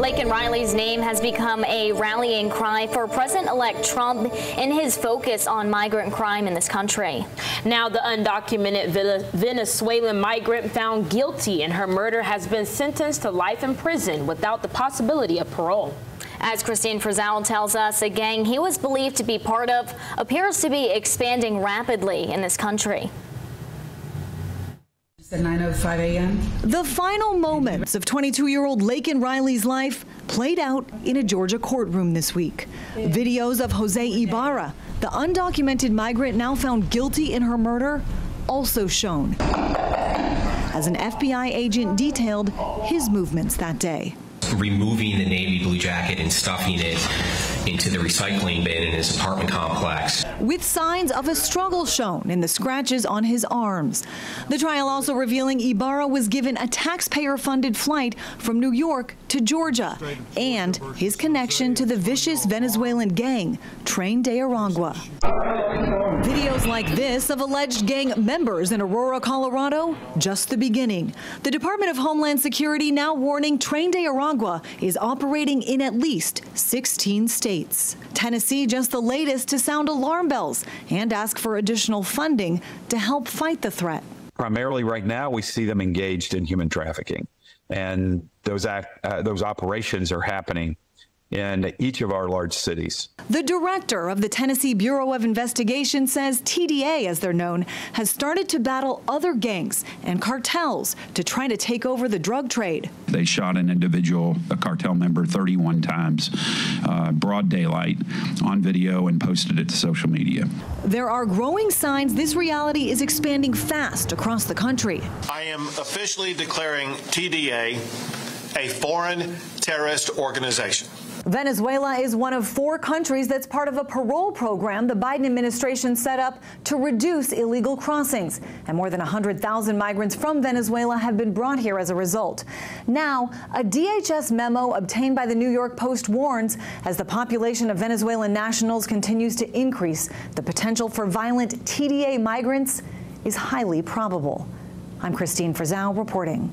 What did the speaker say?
Laken Riley's name has become a rallying cry for President-elect Trump in his focus on migrant crime in this country. Now, the undocumented Venezuelan migrant found guilty in her murder has been sentenced to life in prison without the possibility of parole. As Christine Frizal tells us, a gang he was believed to be part of appears to be expanding rapidly in this country. At 9.05 a.m. The final moments of 22-year-old Laken Riley's life played out in a Georgia courtroom this week. Videos of Jose Ibarra, the undocumented migrant now found guilty in her murder, also shown. As an FBI agent detailed his movements that day removing the navy blue jacket and stuffing it into the recycling bin in his apartment complex. With signs of a struggle shown in the scratches on his arms. The trial also revealing Ibarra was given a taxpayer funded flight from New York to Georgia and his connection to the vicious Venezuelan gang, Tren de Aragua. Videos like this of alleged gang members in Aurora, Colorado, just the beginning. The Department of Homeland Security now warning Tren de Aragua is operating in at least 16 states. Tennessee just the latest to sound alarm bells and ask for additional funding to help fight the threat. Primarily right now, we see them engaged in human trafficking, and those, act, uh, those operations are happening in each of our large cities. The director of the Tennessee Bureau of Investigation says TDA, as they're known, has started to battle other gangs and cartels to try to take over the drug trade. They shot an individual, a cartel member, 31 times, uh, broad daylight, on video and posted it to social media. There are growing signs this reality is expanding fast across the country. I am officially declaring TDA a foreign terrorist organization. Venezuela is one of four countries that's part of a parole program the Biden administration set up to reduce illegal crossings. And more than 100,000 migrants from Venezuela have been brought here as a result. Now, a DHS memo obtained by the New York Post warns as the population of Venezuelan nationals continues to increase, the potential for violent TDA migrants is highly probable. I'm Christine Frizal reporting.